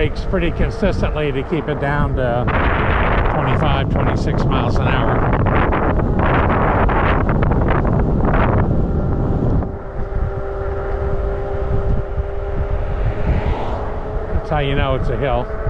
brakes pretty consistently to keep it down to 25, 26 miles an hour. That's how you know it's a hill.